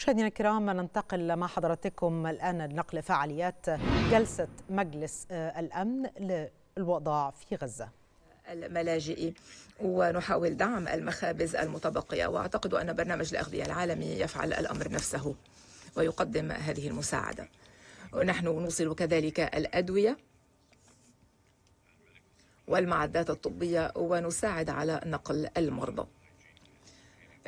مشاهدينا الكرام ننتقل مع حضراتكم الآن لنقل فعاليات جلسة مجلس الأمن للوضع في غزة. الملاجئ ونحاول دعم المخابز المتبقية وأعتقد أن برنامج الأغذية العالمي يفعل الأمر نفسه ويقدم هذه المساعدة. ونحن نوصل كذلك الأدوية والمعدات الطبية ونساعد على نقل المرضى.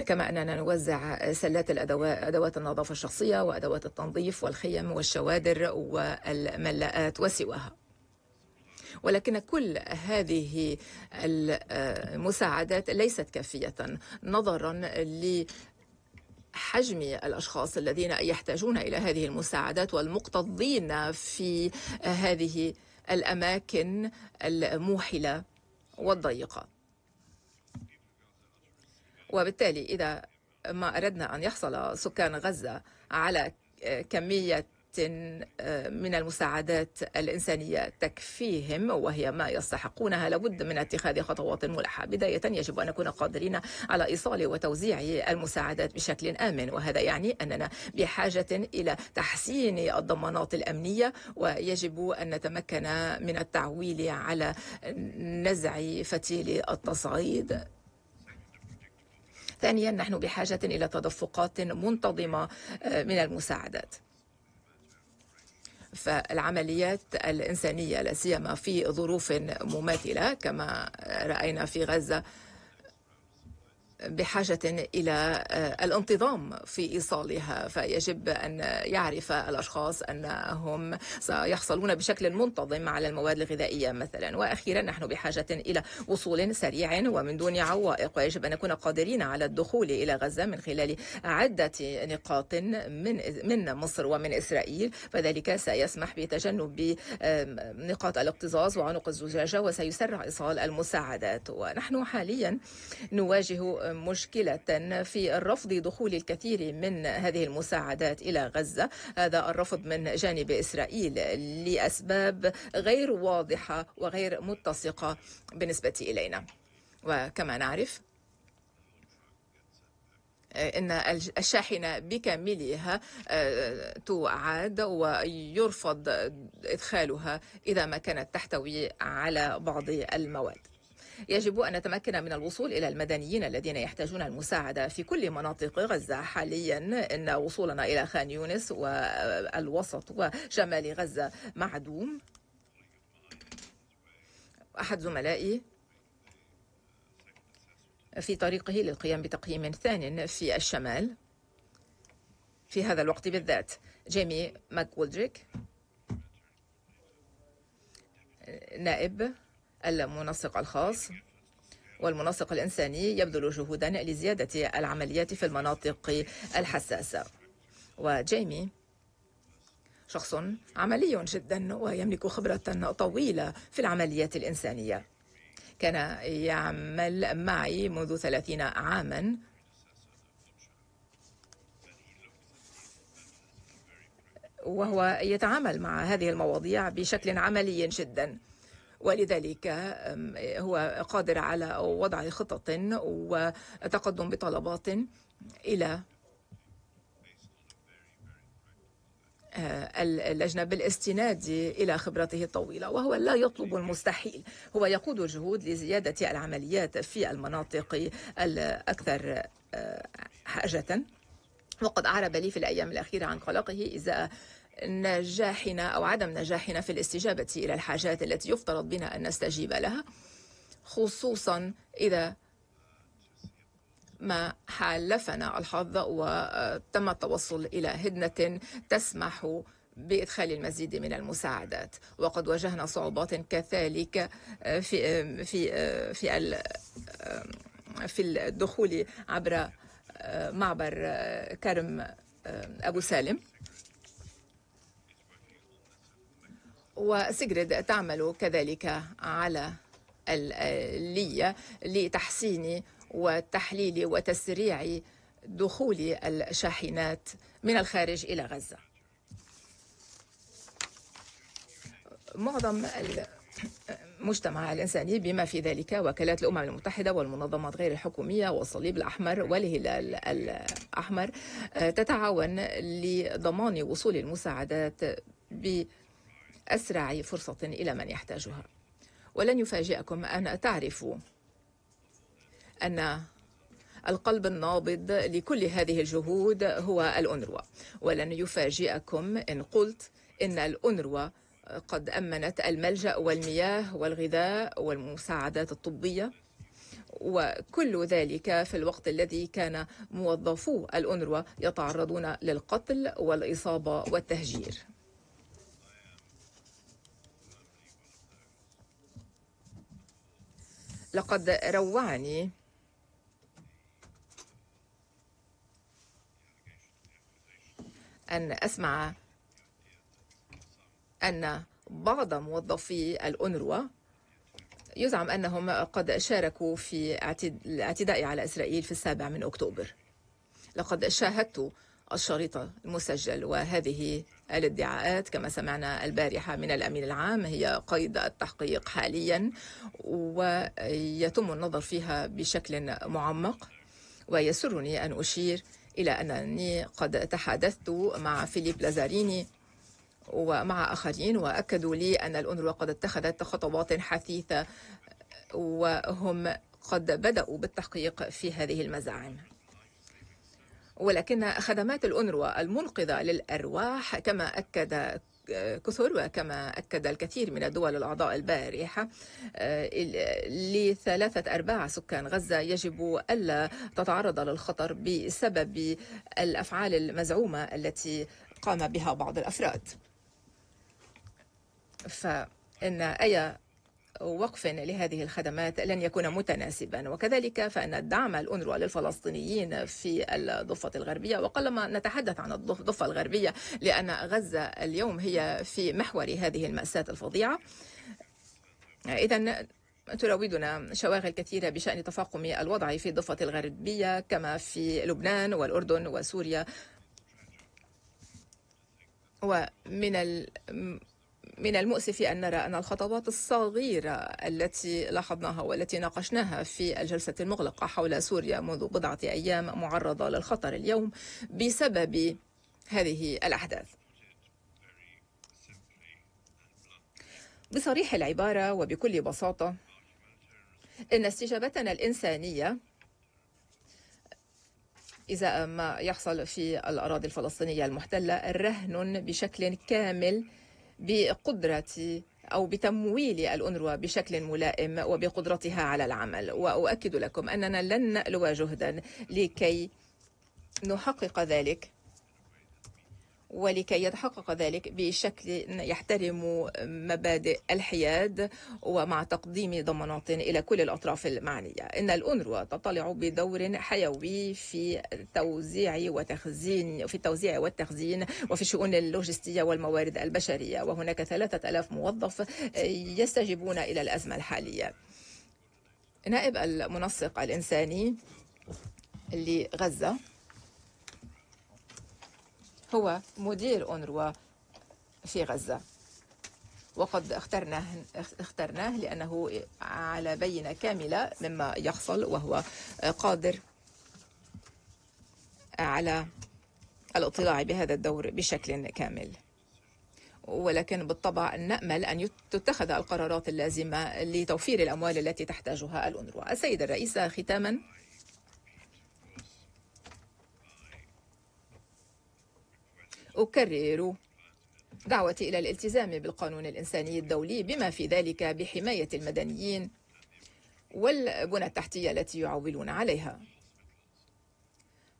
كما أننا نوزع سلات الأدوات أدوات النظافة الشخصية وأدوات التنظيف والخيم والشوادر والملاءات وسواها. ولكن كل هذه المساعدات ليست كافية نظرا ل حجم الأشخاص الذين يحتاجون إلى هذه المساعدات والمكتظين في هذه الأماكن الموحلة والضيقة. وبالتالي إذا ما أردنا أن يحصل سكان غزة على كمية من المساعدات الإنسانية تكفيهم وهي ما يستحقونها لابد من اتخاذ خطوات ملحة. بداية يجب أن نكون قادرين على إيصال وتوزيع المساعدات بشكل آمن وهذا يعني أننا بحاجة إلى تحسين الضمانات الأمنية ويجب أن نتمكن من التعويل على نزع فتيل التصعيد. ثانيا نحن بحاجة إلى تدفقات منتظمة من المساعدات. فالعمليات الإنسانية لا سيما في ظروف مماثلة كما رأينا في غزة بحاجة إلى الانتظام في إيصالها فيجب أن يعرف الأشخاص أنهم سيحصلون بشكل منتظم على المواد الغذائية مثلا. وأخيرا نحن بحاجة إلى وصول سريع ومن دون عوائق ويجب أن نكون قادرين على الدخول إلى غزة من خلال عدة نقاط من من مصر ومن إسرائيل. فذلك سيسمح بتجنب نقاط الاكتظاظ وعنق الزجاجة وسيسرع إيصال المساعدات. ونحن حاليا نواجه مشكلة في الرفض دخول الكثير من هذه المساعدات إلى غزة. هذا الرفض من جانب إسرائيل لأسباب غير واضحة وغير متسقة بالنسبة إلينا. وكما نعرف إن الشاحنة بكاملها تعاد ويرفض إدخالها إذا ما كانت تحتوي على بعض المواد. يجب أن نتمكن من الوصول إلى المدنيين الذين يحتاجون المساعدة في كل مناطق غزة. حاليا إن وصولنا إلى خان يونس والوسط وشمال غزة معدوم. أحد زملائي في طريقه للقيام بتقييم ثان في الشمال. في هذا الوقت بالذات جيمي ماكولدريك نائب المنسق الخاص والمنسق الإنساني يبذل جهودا لزيادة العمليات في المناطق الحساسة. وجيمي شخص عملي جدا ويملك خبرة طويلة في العمليات الإنسانية. كان يعمل معي منذ ثلاثين عاما. وهو يتعامل مع هذه المواضيع بشكل عملي جدا. ولذلك هو قادر على وضع خطط وتقدم بطلبات إلى اللجنة بالاستناد إلى خبرته الطويلة وهو لا يطلب المستحيل. هو يقود الجهود لزيادة العمليات في المناطق الأكثر حاجة. وقد أعرب لي في الأيام الأخيرة عن قلقه إذا نجاحنا أو عدم نجاحنا في الاستجابة إلى الحاجات التي يفترض بنا أن نستجيب لها خصوصا إذا ما حالفنا الحظ وتم التوصل إلى هدنة تسمح بإدخال المزيد من المساعدات. وقد واجهنا صعوبات كذلك في في في في الدخول عبر معبر كرم أبو سالم. وسيجريد تعمل كذلك على الآلية لتحسين وتحليل وتسريع دخول الشاحنات من الخارج إلى غزة. معظم المجتمع الإنساني بما في ذلك وكالات الأمم المتحدة والمنظمات غير الحكومية والصليب الأحمر والهلال الأحمر تتعاون لضمان وصول المساعدات بأسرع فرصة إلى من يحتاجها. ولن يفاجئكم أن تعرفوا أن القلب النابض لكل هذه الجهود هو الأنروا. ولن يفاجئكم إن قلت إن الأنروا قد أمنت الملجأ والمياه والغذاء والمساعدات الطبية. وكل ذلك في الوقت الذي كان موظفو الأنروا يتعرضون للقتل والإصابة والتهجير. لقد روعني. أن أسمع أن بعض موظفي الأونروا يزعم أنهم قد شاركوا في الاعتداء على إسرائيل في السابع من أكتوبر. لقد شاهدت الشريط المسجل وهذه الادعاءات كما سمعنا البارحة من الأمين العام هي قيد التحقيق حاليا ويتم النظر فيها بشكل معمق ويسرني أن أشير إلى أنني قد تحدثت مع فيليب لازاريني ومع آخرين وأكدوا لي أن الأونروا قد اتخذت خطوات حثيثة وهم قد بدأوا بالتحقيق في هذه المزاعم. ولكن خدمات الأونروا المنقذة للأرواح كما أكد كثر وكما أكد الكثير من الدول الأعضاء البارحة لثلاثة أرباع سكان غزة يجب ألا تتعرض للخطر بسبب الأفعال المزعومة التي قام بها بعض الأفراد. فإن أي وقف لهذه الخدمات لن يكون متناسبا. وكذلك فإن الدعم الأنروا للفلسطينيين في الضفة الغربية وقلما نتحدث عن الضفة الغربية لأن غزة اليوم هي في محور هذه المأساة الفظيعة. إذا تراودنا شواغل كثيرة بشأن تفاقم الوضع في الضفة الغربية كما في لبنان والأردن وسوريا. ومن من المؤسف أن نرى أن الخطوات الصغيرة التي لاحظناها والتي ناقشناها في الجلسة المغلقة حول سوريا منذ بضعة أيام معرضة للخطر اليوم بسبب هذه الأحداث. بصريح العبارة وبكل بساطة إن استجابتنا الإنسانية إذا ما يحصل في الأراضي الفلسطينية المحتلة رهن بشكل كامل بقدرة أو بتمويل الأنروا بشكل ملائم وبقدرتها على العمل. وأؤكد لكم أننا لن نألو جهدا لكي نحقق ذلك. ولكي يتحقق ذلك بشكل يحترم مبادئ الحياد ومع تقديم ضمانات إلى كل الأطراف المعنية. إن الأنروا تطلع بدور حيوي في توزيع وتخزين في التوزيع والتخزين وفي الشؤون اللوجستية والموارد البشرية. وهناك ثلاثة ألاف موظف يستجيبون إلى الأزمة الحالية. نائب المنسق الإنساني لغزة هو مدير أونروا في غزة. وقد اخترناه اخترناه لأنه على بينة كاملة مما يحصل وهو قادر على الاطلاع بهذا الدور بشكل كامل. ولكن بالطبع نأمل أن تتخذ القرارات اللازمة لتوفير الأموال التي تحتاجها الأونروا السيد الرئيس ختاما أكرر دعوتي إلى الالتزام بالقانون الإنساني الدولي بما في ذلك بحماية المدنيين والبنى التحتية التي يعولون عليها.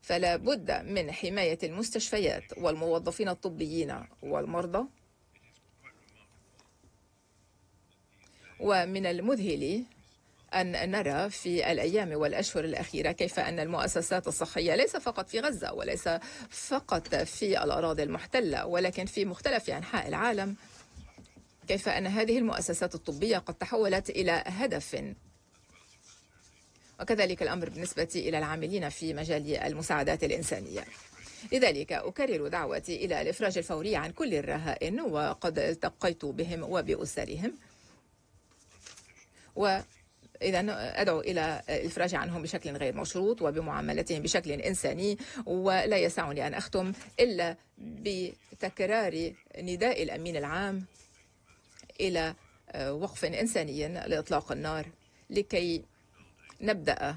فلا بد من حماية المستشفيات والموظفين الطبيين والمرضى ومن المذهل أن نرى في الأيام والأشهر الأخيرة كيف أن المؤسسات الصحية ليس فقط في غزة وليس فقط في الأراضي المحتلة ولكن في مختلف أنحاء العالم كيف أن هذه المؤسسات الطبية قد تحولت إلى هدف. وكذلك الأمر بالنسبة إلى العاملين في مجال المساعدات الإنسانية. لذلك أكرر دعوتي إلى الإفراج الفوري عن كل الرهائن وقد التقيت بهم وبأسرهم. و إذا أدعو إلى الإفراج عنهم بشكل غير مشروط وبمعاملتهم بشكل إنساني ولا يسعني أن أختم إلا بتكرار نداء الأمين العام إلى وقف إنساني لإطلاق النار لكي نبدأ